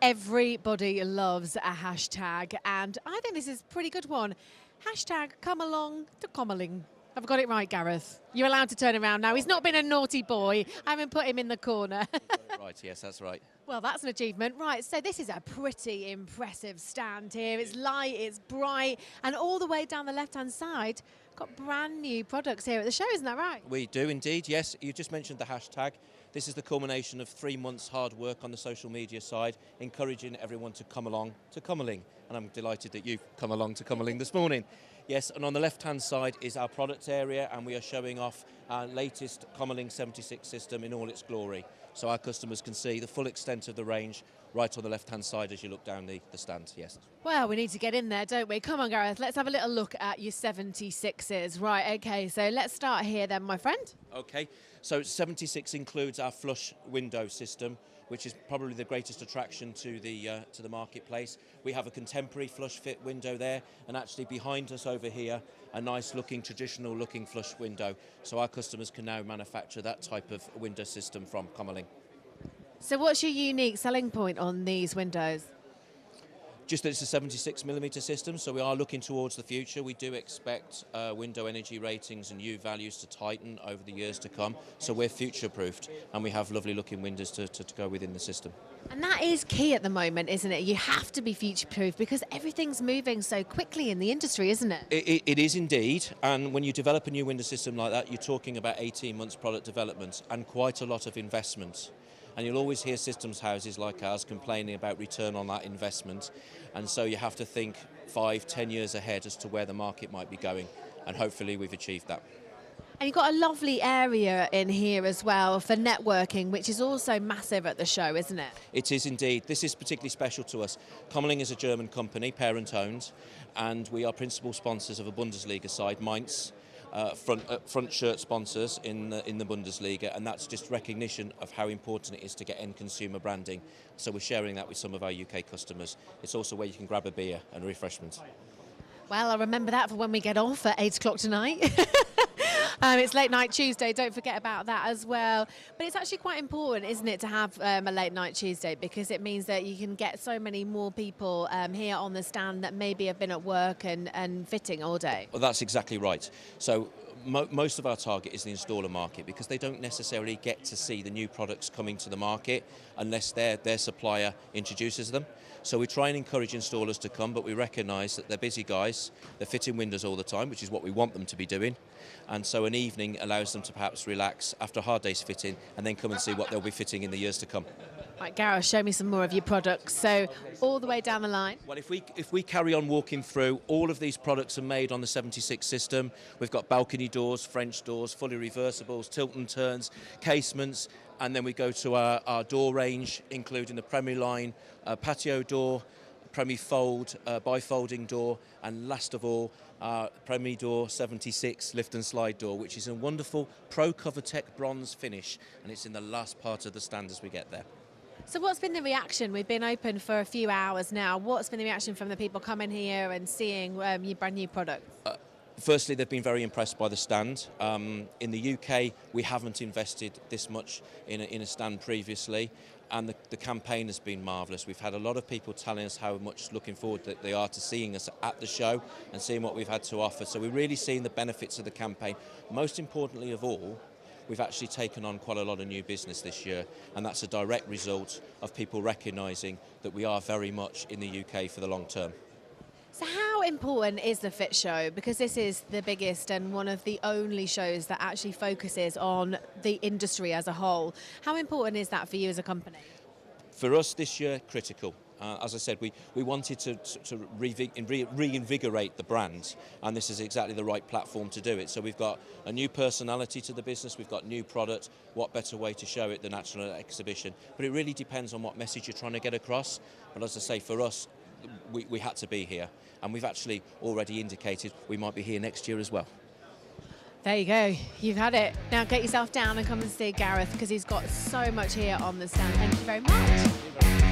Everybody loves a hashtag, and I think this is a pretty good one. Hashtag come along to Kommerling. I've got it right, Gareth. You're allowed to turn around now. He's not been a naughty boy. I haven't put him in the corner. right, yes, that's right. Well, that's an achievement. Right, so this is a pretty impressive stand here. It's light, it's bright, and all the way down the left-hand side, got brand new products here at the show, isn't that right? We do indeed, yes. You just mentioned the hashtag. This is the culmination of three months hard work on the social media side, encouraging everyone to come along to Kommerling. And I'm delighted that you've come along to Kommerling this morning. Yes, and on the left-hand side is our product area, and we are showing off our latest Kommerling 76 system in all its glory. So our customers can see the full extent of the range right on the left-hand side as you look down the, the stand, yes. Well, we need to get in there, don't we? Come on, Gareth, let's have a little look at your 76s. Right, okay, so let's start here then, my friend. Okay, so 76 includes our flush window system, which is probably the greatest attraction to the uh, to the marketplace. We have a contemporary flush fit window there, and actually behind us over here, a nice looking, traditional looking flush window. So our customers can now manufacture that type of window system from Kommerling. So what's your unique selling point on these windows? Just that it's a 76 millimeter system, so we are looking towards the future. We do expect uh, window energy ratings and U values to tighten over the years to come. So we're future proofed and we have lovely looking windows to, to, to go within the system. And that is key at the moment, isn't it? You have to be future proof because everything's moving so quickly in the industry, isn't it? It, it? it is indeed. And when you develop a new window system like that, you're talking about 18 months product development and quite a lot of investment. And you'll always hear systems houses like ours complaining about return on that investment. And so you have to think five, ten years ahead as to where the market might be going. And hopefully we've achieved that. And you've got a lovely area in here as well for networking, which is also massive at the show, isn't it? It is indeed. This is particularly special to us. Kommerling is a German company, parent owned, and we are principal sponsors of a Bundesliga side, Mainz uh, front, uh, front shirt sponsors in the, in the Bundesliga, and that's just recognition of how important it is to get end consumer branding. So we're sharing that with some of our UK customers. It's also where you can grab a beer and refreshment. Well, I'll remember that for when we get off at 8 o'clock tonight. Um, it's late night Tuesday, don't forget about that as well. But it's actually quite important, isn't it, to have um, a late night Tuesday because it means that you can get so many more people um, here on the stand that maybe have been at work and, and fitting all day. Well, that's exactly right. So mo most of our target is the installer market because they don't necessarily get to see the new products coming to the market unless their, their supplier introduces them. So we try and encourage installers to come, but we recognise that they're busy guys, they're fitting windows all the time, which is what we want them to be doing. And so an evening allows them to perhaps relax after a hard day's fitting and then come and see what they'll be fitting in the years to come. Right, Gareth, show me some more of your products. So all the way down the line. Well, if we if we carry on walking through, all of these products are made on the 76 system. We've got balcony doors, French doors, fully reversibles, tilt and turns, casements, and then we go to our, our door range, including the PremiLine uh, patio door, PremiFold uh, bifolding door, and last of all, our PremiDoor 76 lift and slide door, which is a wonderful proCoverTec bronze finish, and it's in the last part of the stand as we get there. So what's been the reaction? We've been open for a few hours now. What's been the reaction from the people coming here and seeing um, your brand new product? Uh, Firstly, they've been very impressed by the stand. Um, in the UK, we haven't invested this much in a, in a stand previously, and the, the, campaign has been marvellous. We've had a lot of people telling us how much looking forward that they are to seeing us at the show and seeing what we've had to offer. So we're really seeing the benefits of the campaign. Most importantly of all, we've actually taken on quite a lot of new business this year, and that's a direct result of people recognising that we are very much in the UK for the long term. So how important is the Fit Show? Because this is the biggest and one of the only shows that actually focuses on the industry as a whole. How important is that for you as a company? For us this year, critical. Uh, as I said, we, we wanted to, to reinvigorate the brand, and this is exactly the right platform to do it. So we've got a new personality to the business, we've got new product. What better way to show it than National Exhibition? But it really depends on what message you're trying to get across. But as I say, for us, we, we had to be here. And we've actually already indicated we might be here next year as well. There you go. You've had it. Now get yourself down and come and see Gareth because he's got so much here on the stand. Thank you very much.